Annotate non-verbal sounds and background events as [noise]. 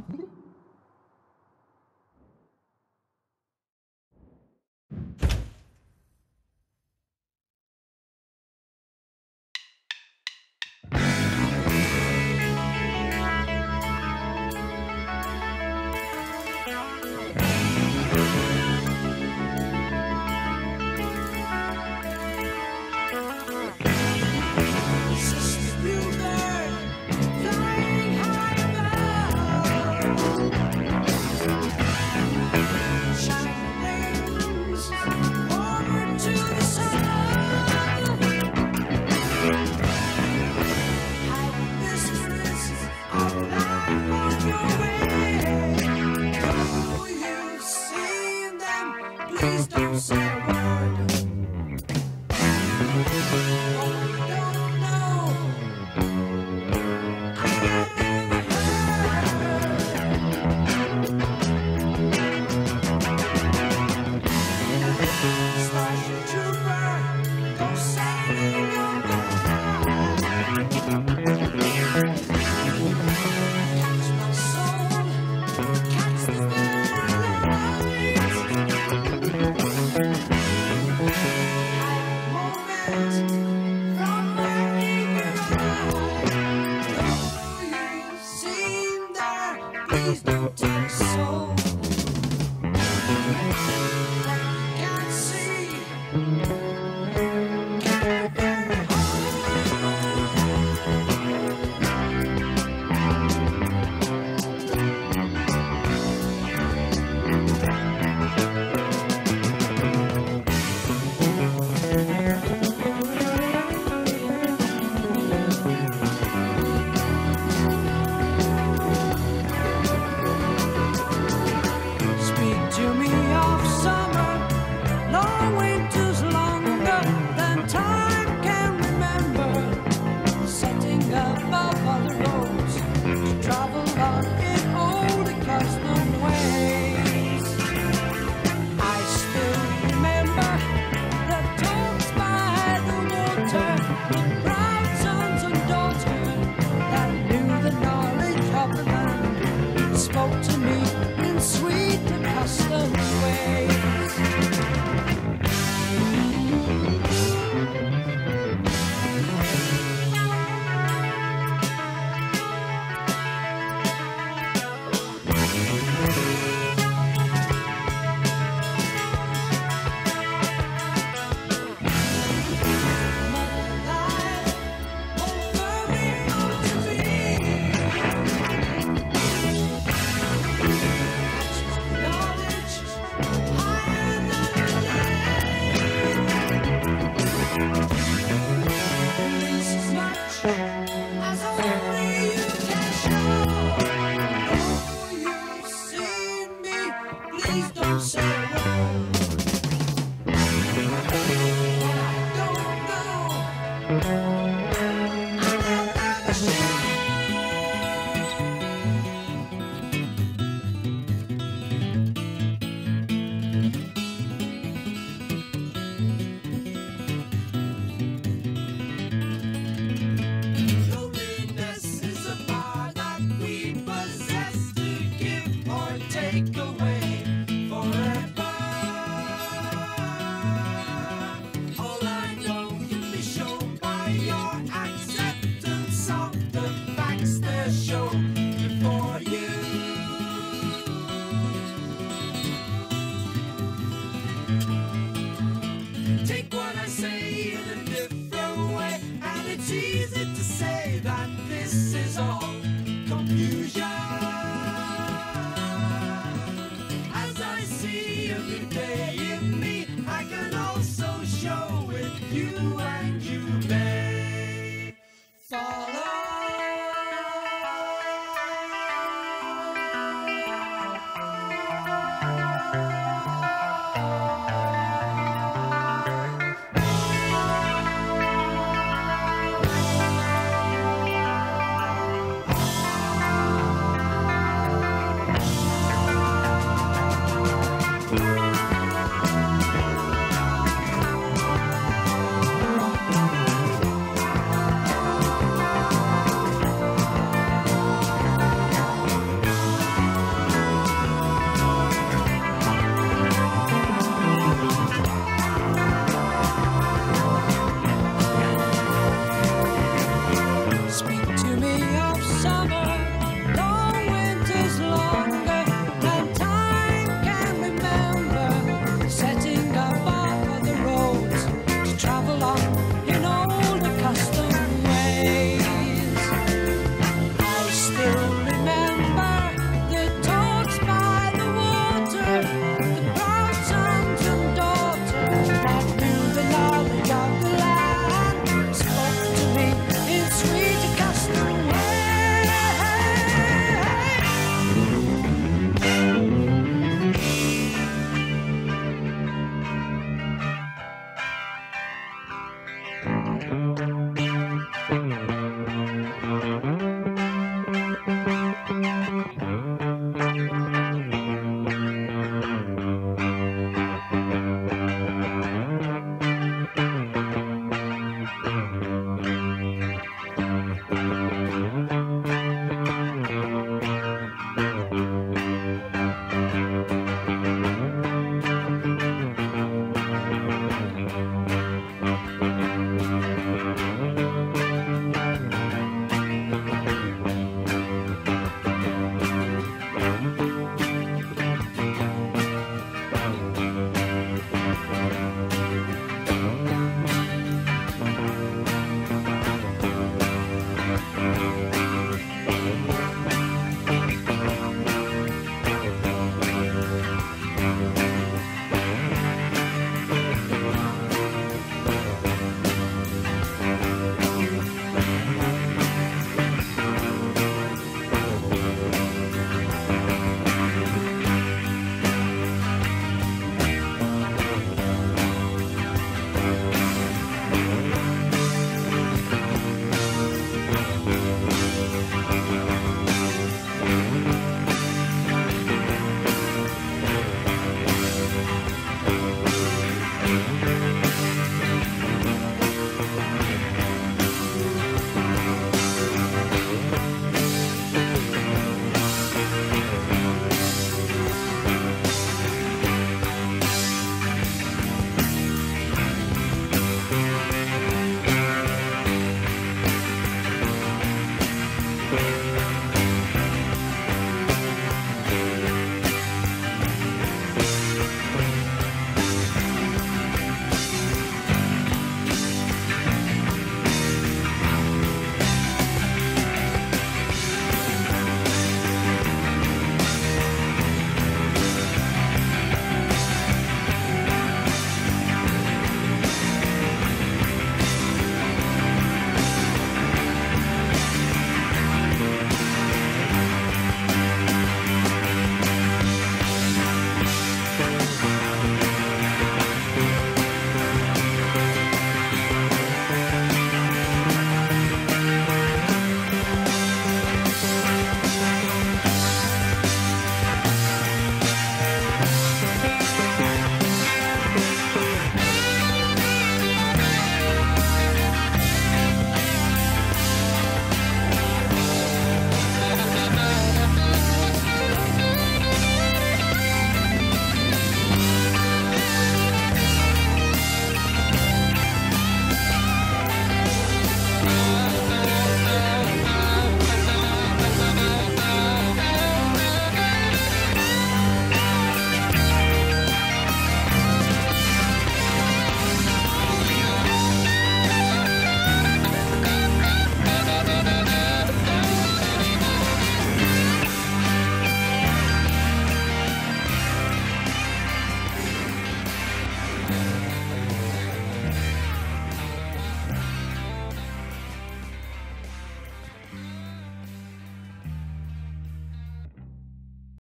Mm-hmm. [laughs] Please don't take so.